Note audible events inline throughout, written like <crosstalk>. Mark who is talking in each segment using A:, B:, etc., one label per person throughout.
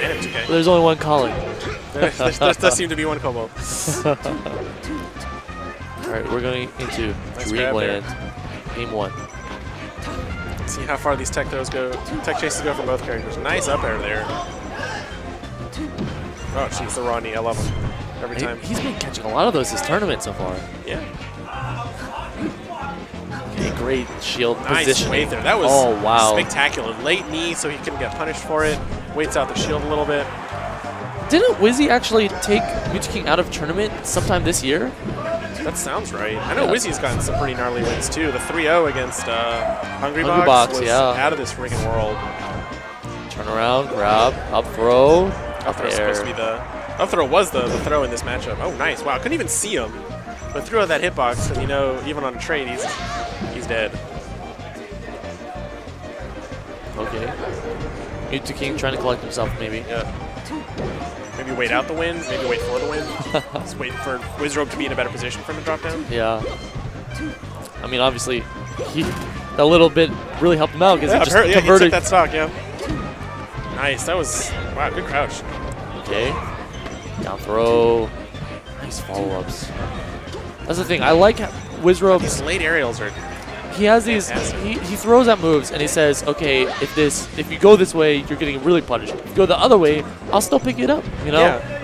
A: And it's okay.
B: There's only one calling.
A: there, there, does seem to be one combo. <laughs>
B: All right, we're going into
A: Nice grab there.
B: Dreamland. Game one.
A: See how far these tech throws go, tech chases go from both characters. Nice up air there. Oh, jeez, the Ronnie. I love him. Every time.
B: he's been catching a lot of those this tournament so far.
A: Yeah.
B: Okay, great shield
A: Nice
B: positioning.
A: wait there. That was
B: oh wow.
A: spectacular. Late knee, so he couldn't get punished for it. Waits out the shield a little bit.
B: Didn't Wizzy actually take Mew2King out of tournament sometime this year?
A: That sounds right. I know
B: Yeah.
A: Wizzy's gotten some pretty gnarly wins too. The 3-0 against uh, Hungry,
B: Hungrybox,
A: Box, was
B: yeah.
A: out of this freaking world.
B: Turn around, grab, up throw,
A: Up
B: up
A: throw was supposed to be the up throw was the, the throw in this matchup. Oh, nice! Wow, couldn't even see him, but threw out that hitbox, and you know, even on a trade, he's he's dead.
B: Okay. Mew2King trying to collect himself maybe.
A: Yeah. Maybe wait out the win. Maybe wait for the win. <laughs> Just wait for Wizrobe to be in a better position for him to drop down.
B: Yeah. I mean, obviously, he that little bit really helped him out because
A: Yeah,
B: he just
A: heard, yeah, he
B: converted.
A: took that stock. Yeah. Nice. That was wow. Good crouch.
B: Okay. Down throw. Nice follow-ups. That's the thing. I like Wizrobe's.
A: late aerials are
B: He has these. He, he throws out moves and he says, "Okay, if this, if you go this way, you're getting really punished. If you go the other way, I'll still pick it up." You know.
A: Yeah.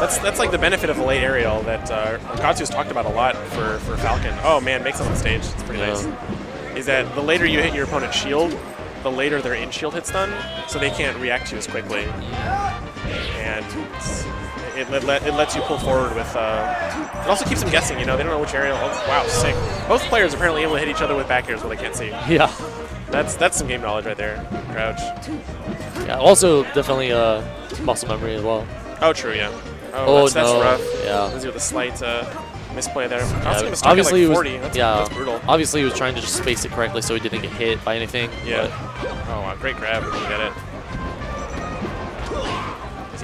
A: That's that's like the benefit of a late aerial that uh, Gahtzu's talked about a lot for, for Falcon. Oh man, makes it on stage. It's pretty
B: Yeah.
A: nice. Is that the later you hit your opponent's shield, the later their in shield hits stun, so they can't react to you as quickly. And it, it, let, it lets you pull forward with. Uh, it also keeps them guessing. You know, they don't know which aerial. Oh, wow, sick. Both players apparently able to hit each other with back airs, but they can't see.
B: Yeah.
A: That's that's some game knowledge right there. Crouch.
B: Yeah. Also, definitely uh, muscle memory as well.
A: Oh, true. Yeah. Oh,
B: Oh,
A: that's, that's
B: no.
A: rough.
B: Yeah.
A: Wizzy with a slight uh, misplay there.
B: Yeah,
A: Obviously,
B: obviously,
A: at
B: he was
A: That's,
B: yeah.
A: that's brutal.
B: Obviously, he was trying to just space it correctly so he didn't get hit by anything.
A: Yeah.
B: but-
A: Oh, wow, great grab. You get it.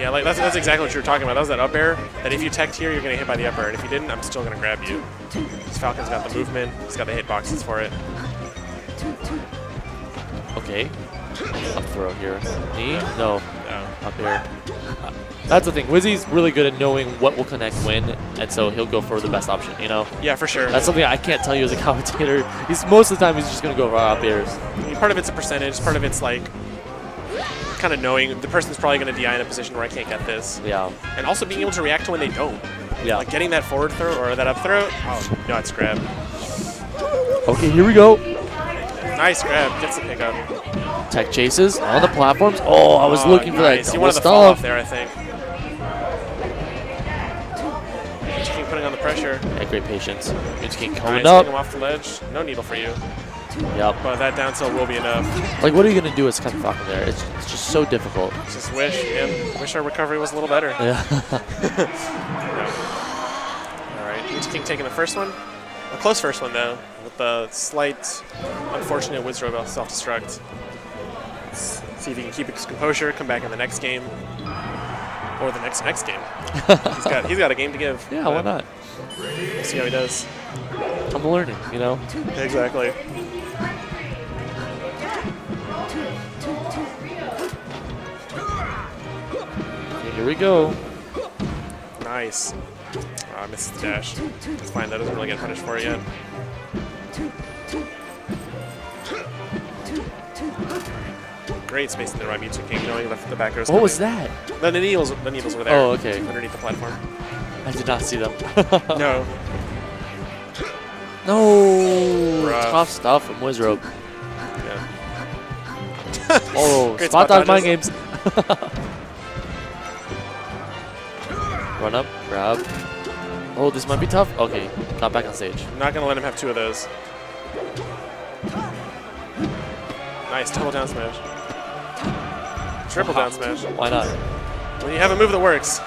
A: Yeah, like that's, that's exactly what you were talking about. That was that up air. That if you teched here, you're gonna hit by the up air, and if you didn't, I'm still gonna grab you. This Falcon's got the movement. He's got the hitboxes for it.
B: Okay. Up throw here. Knee? No.
A: No.
B: Up here. Uh, That's the thing. Wizzy's really good at knowing what will connect when, and so he'll go for the best option, you know?
A: Yeah, for sure.
B: That's something I can't tell you as a <laughs> commentator. He's Most of the time, he's just going to go for up airs.
A: Part of it's a percentage. Part of it's like kind of knowing the person's probably gonna DI in a position where I can't get this,
B: Yeah.
A: and also being able to react to when they don't.
B: Yeah.
A: Like getting that forward throw or that up throw. Oh, no, it's grab.
B: Okay, here we go.
A: Nice grab. Gets the pickup.
B: Tech chases on the platforms. Oh, I was
A: Oh,
B: looking for that
A: nice. You
B: double
A: wanted the fall off there, I think. Keep putting on the pressure.
B: Yeah, great patience. Mew2King
A: Nice,
B: coming
A: take
B: up.
A: him off the ledge. No needle for you.
B: Yep.
A: But that down tilt will be enough.
B: Like, what are you going to do as Ken Falcon there? It's, it's just so difficult.
A: Just wish, and wish our recovery was a little better.
B: Yeah. <laughs>
A: All right, Mew2King taking the first one. A close first one, though, with the slight, unfortunate Wizrobe self-destruct. Let's See if he can keep his composure, come back in the next game, or the next next game. <laughs> he's got he's got a game to give.
B: yeah, why not?
A: We'll see how he does.
B: I'm learning, you know?
A: Exactly.
B: Okay, here we go.
A: Nice. Oh, I missed the dash. It's fine. That doesn't really get punished for it yet. Great spacing there by Mew2King, knowing left the back row.
B: What was that?
A: No, the needles, the needles were there.
B: Oh, okay.
A: Underneath the platform.
B: I did not see them.
A: No. <laughs>
B: No.
A: Rough.
B: Tough stuff from Wizrobe.
A: Yeah.
B: Oh, <laughs>
A: Great
B: spot
A: spot
B: dodge mind games. <laughs> Run up, grab. Oh, this might be tough. Okay, got back on stage.
A: I'm not gonna let him have two of those. Nice double down smash. Triple down smash.
B: Why not?
A: When you have a move that works,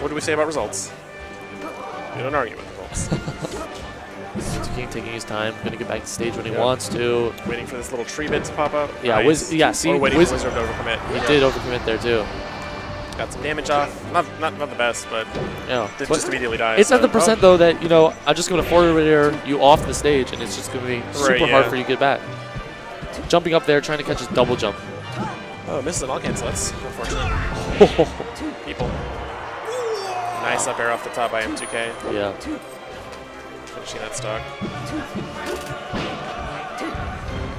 A: what do we say about results? We don't argue with results. <laughs>
B: King taking his time, gonna get back to stage when he
A: Yeah.
B: wants to.
A: waiting for this little tree bit to pop up.
B: Yeah,
A: nice.
B: Wiz- yeah, see,
A: or waiting
B: Wiz-
A: for Wizard to overcommit.
B: He did overcommit there too.
A: Got some damage off. Not not, not the best, but
B: Yeah, but
A: just immediately die.
B: it's
A: so-
B: at the percent
A: oh,
B: though that you know I'm just gonna forward air you off the stage, and it's just gonna be super hard
A: yeah.
B: for you to get back. Jumping up there, trying to catch his double jump.
A: Oh, misses an L-cancel. That's unfortunate. <laughs> People. Nice up air off the top by M2K.
B: yeah.
A: Finishing that stock.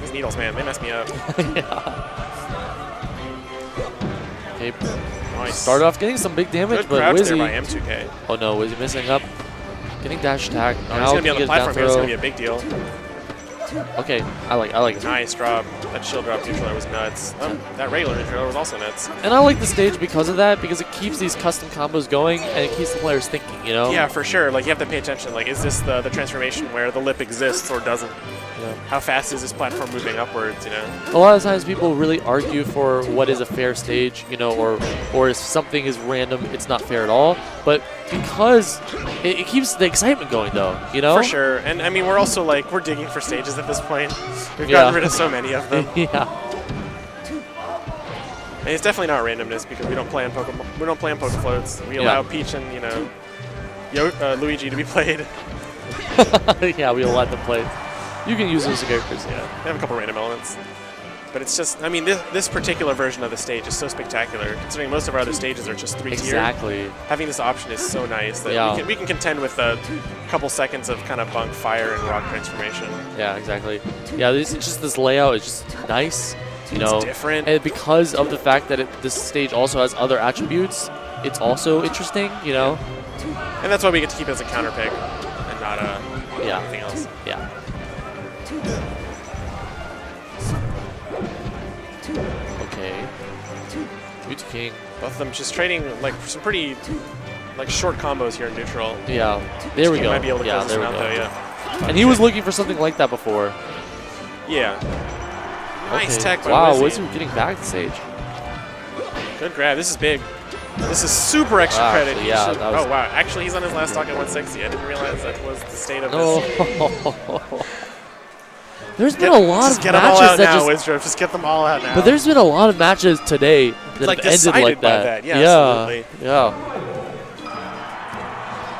A: <laughs> These needles, man, they mess me up. <laughs>
B: Okay.
A: Nice.
B: Started off getting some big damage,
A: Good
B: but
A: there by M2K.
B: Oh no, Wizzy missing up. Getting dash attack.
A: Oh,
B: now
A: he's gonna be on the platform here. It's gonna be a big deal.
B: Okay, I like I like.
A: Nice drop. That shield drop neutral was nuts. Oh, that regular neutral was also nuts.
B: And I like the stage because of that, because it keeps these custom combos going and it keeps the players thinking, you know?
A: Yeah, for sure. Like you have to pay attention. Like, is this the the transformation where the lip exists or doesn't?
B: Yeah.
A: How fast is this platform moving upwards? You know.
B: A lot of times people really argue for what is a fair stage, you know, or or if something is random, it's not fair at all. But because it, it keeps the excitement going, though, you know?
A: For sure. And I mean, we're also like we're digging for stages at this point. We've
B: Yeah.
A: gotten rid of so many of them. <laughs>
B: yeah.
A: And it's definitely not randomness because we don't play on Pokemon. We don't play on Poke floats. We
B: Yeah.
A: allow Peach and you know, Yo, uh, Luigi to be played. <laughs>
B: yeah, we'll let them play. You can use those characters.
A: Yeah, they have a couple random elements. But it's just, I mean, this, this particular version of the stage is so spectacular. Considering most of our other stages are just three tier.
B: Exactly.
A: Having this option is so nice that
B: Yeah.
A: we, can, we can contend with a couple seconds of kind of bunk, fire, and rock transformation.
B: Yeah, exactly. Yeah, this it's just this layout is just nice, you know.
A: different.
B: And because of the fact that it, this stage also has other attributes, it's also interesting, you know.
A: And that's why we get to keep it as a counter pick and not uh,
B: Yeah.
A: anything else.
B: Yeah. King.
A: Both of them just trading like some pretty like short combos here in neutral.
B: Yeah. There we go.
A: might be able to
B: yeah,
A: close
B: there we
A: out
B: go.
A: though, yeah.
B: And he was looking for something like that before.
A: Yeah. Nice
B: Okay.
A: tech
B: Wow.
A: Wizzy
B: getting back to stage.
A: Good grab. This is big. This is super extra
B: Wow,
A: credit.
B: actually, yeah,
A: should-
B: that was-
A: oh wow! Actually, he's on his last stock at 160. I didn't realize that was the state of this. <laughs>
B: there's
A: Get-
B: been a lot of
A: get them all
B: matches that
A: now,
B: just
A: Wizdrift. Just get them all out now.
B: But there's been a lot of matches today that
A: like, decided
B: like
A: by
B: that.
A: that. Yeah,
B: yeah,
A: absolutely.
B: yeah.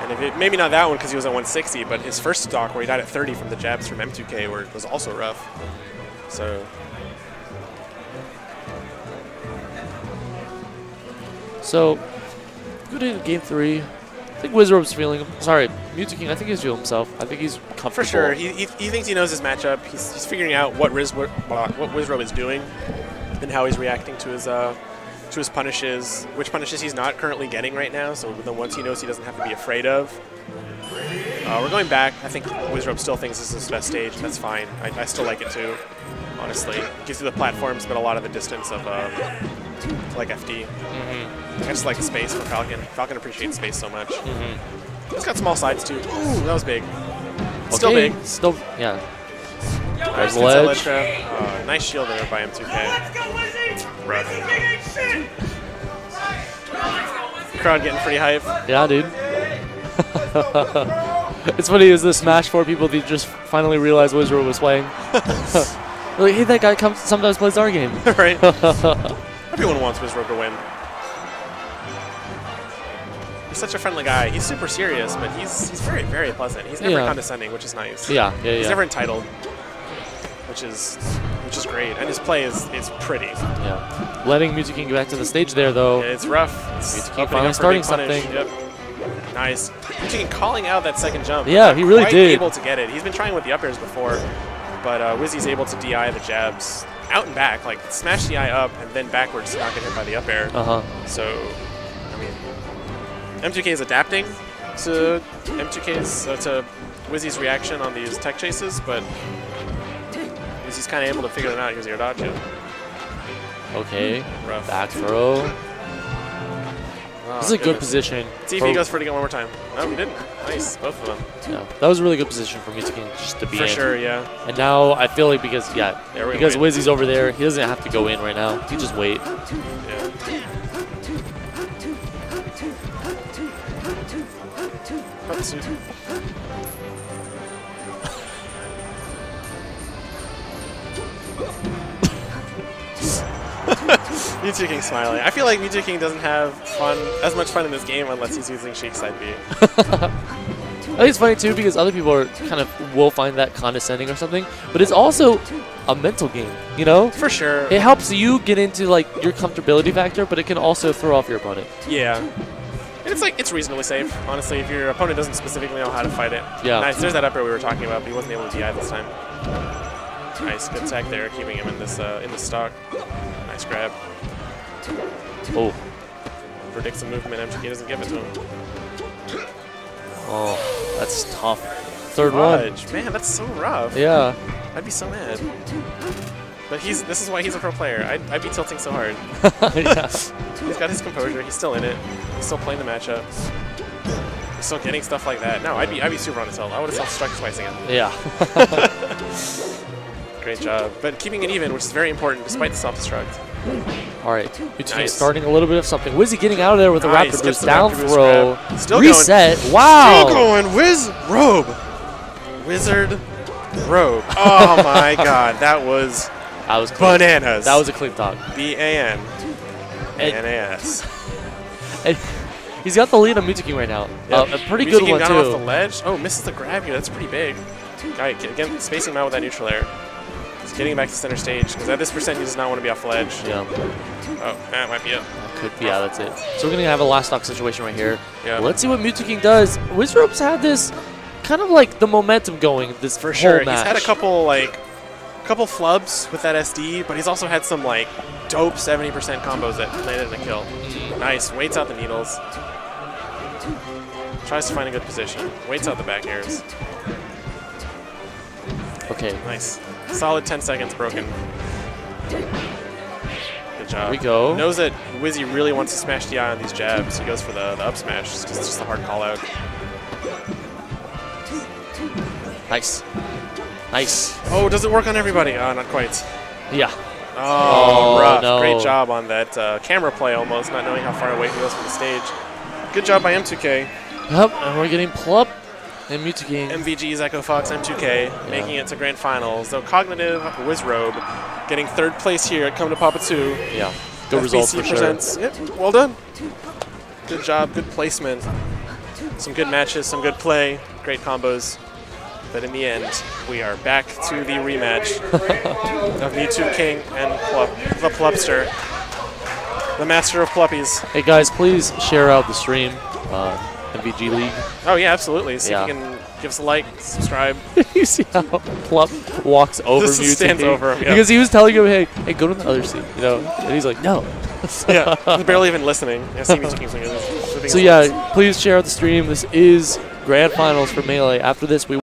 A: and if it, maybe not that one because he was at 160, but his first stock where he died at 30 from the jabs from M2K were, was also rough. So
B: So, good in game three. I think Wizard's feeling him. Sorry, Mew2King. I think he's feeling himself. I think he's comfortable.
A: for sure, he, he, he thinks he knows his matchup. He's, he's figuring out what Riz what Wizrobe is doing and how he's reacting to his uh, to his punishes, which punishes he's not currently getting right now. So the ones he knows he doesn't have to be afraid of. Uh, we're going back. I think Wizrobe still thinks this is his best stage. That's fine. I, I still like it too. Honestly, gives you the platforms, but a lot of the distance of uh, like FD.
B: Mm-hmm.
A: I just like the space for Falcon. Falcon appreciates space so much.
B: Mm-hmm.
A: It's got small sides too. Ooh, that was big. Still
B: Okay,
A: big.
B: Still, yeah.
A: Nice
B: the ledge.
A: trap. Uh, nice shield there by M2K. Rough. Crowd getting pretty hype.
B: Yeah, dude. <laughs> it's funny is the Smash 4 people that just finally realized Wizard was playing. <laughs> like, hey, that guy comes sometimes plays our game. <laughs>
A: right? Everyone wants Wizard to win. He's such a friendly guy. He's super serious, but he's he's very, very pleasant. He's never
B: Yeah.
A: condescending, which is nice.
B: yeah, yeah,
A: He's
B: yeah.
A: never entitled, which is which is great. And his play is, is pretty.
B: yeah. Letting Mew2King get back to the stage there, though.
A: Yeah, it's rough. It's
B: keep finally
A: up for a big
B: starting something.
A: Yep. Nice. Mewtwo calling out that second jump.
B: Yeah, he really
A: quite
B: did.
A: able to get it. He's been trying with the up airs before, but uh, Wizzy's able to DI the jabs out and back, like smash DI up and then backwards to not get hit by the up air.
B: Uh huh.
A: So, I mean, M2K is adapting to M2K's uh, to Wizzy's reaction on these tech chases, but Kind of able to figure it out. Here's your dodge. Yeah.
B: Okay. Hmm.
A: Rough.
B: Back throw.
A: Oh,
B: This is a ah,
A: good
B: position.
A: See if he goes for it again one more time. No, he didn't. Nice, both of them.
B: Yeah, that was a really good position for Mewtwo just to be
A: For
B: in.
A: sure, yeah.
B: And now I feel like because yeah,
A: There
B: because
A: win.
B: Wizzy's over there, he doesn't have to go in right now. He just wait.
A: yeah. Hutsu. Mew2King smiling. I feel like Mew2King doesn't have fun as much fun in this game unless he's using Sheik Side B. <laughs>
B: I think it's funny too because other people are kind of will find that condescending or something, but it's also a mental game. You know,
A: For sure.
B: it helps you get into like your comfortability factor, but it can also throw off your opponent.
A: Yeah. And it's like, it's reasonably safe, honestly, if your opponent doesn't specifically know how to fight it.
B: Yeah.
A: Nice. There's that upper we were talking about, but he wasn't able to DI this time. Nice. Good tech there, keeping him in this uh, in this stock. Nice grab.
B: Oh,
A: Predicts a movement. MTK doesn't give it to him.
B: oh, that's tough. Third one.
A: Man, that's so rough.
B: Yeah.
A: I'd be so mad. But he's this is why he's a pro player. I'd, I'd be tilting so hard. <laughs> He's got his composure. He's still in it. He's still playing the matchup. He's still getting stuff like that. No, I'd be I'd be super on his hill. I would have self-struck twice again.
B: Yeah. <laughs>
A: Great job. But keeping it even, which is very important despite the self-destruct.
B: All right. Uchi
A: Nice.
B: starting a little bit of something. Wizzy getting out of there with a
A: Nice,
B: raptor
A: gets
B: boost. Down
A: raptor
B: throw.
A: grab. Still
B: Reset. Wow.
A: Still going. Wiz Robe. Wizard Robe. <laughs> Oh my god. That was
B: That was clean.
A: bananas.
B: That was a clean talk.
A: B-A-N.
B: And-
A: N-A-S. <laughs>
B: And he's got the lead on Mew2King right now. Uh, a pretty good one
A: got off the ledge. Oh, misses the grab here. That's pretty big. Guy, again, spacing him out with that neutral air. Getting back to center stage because at this percent he does not want to be off the ledge.
B: Yeah,
A: Oh, that might be it.
B: that could be. Yeah, that's it. So we're gonna have a last stock situation right here.
A: Yeah.
B: Let's see what Mew2King does. Wizrobe's had this kind of like the momentum going this
A: For sure. He's had a couple like a couple flubs with that SD, but he's also had some like dope 70% combos that landed in a kill.
B: Mm-hmm.
A: Nice. Waits out the needles. Tries to find a good position. Waits out the back airs.
B: Okay,
A: Nice. Solid 10 seconds broken. Good job.
B: we go.
A: Knows that Wizzy really wants to smash DI on these jabs. He goes for the, the up smash because it's just a hard call out.
B: nice, nice.
A: Oh, does it work on everybody? Oh, not quite.
B: Yeah,
A: Oh,
B: Oh,
A: rough.
B: no.
A: Great job on that uh, camera play almost, not knowing how far away he was from the stage. Good job by M2K.
B: yep. And we're getting Plup and Mew2King.
A: MVG's Echo Fox M2K making it to grand finals. Though Cognitive Wizrobe getting third place here at Come to Papa 2.
B: yeah, good result
A: FBC
B: for sure.
A: Yep, well done. Good job, good placement. Some good matches, some good play, great combos. But in the end, we are back to the rematch <laughs> of Mew2King and Plup, the Plupster, the master of Pluppies.
B: Hey guys, please share out the stream. Uh, MVG League.
A: Oh yeah, absolutely. See
B: Yeah.
A: if you can give us a like, subscribe. <laughs>
B: you see how Plup walks over
A: This
B: Mewtwo
A: stands over him, yeah.
B: because he was telling him, "Hey, hey, go to the other seat," you know, and he's like, "No." <laughs>
A: yeah, he's barely even listening. Yeah, see Mew2King's like, this- this thing
B: So yeah, please share out the stream. This is grand finals for melee. After this, we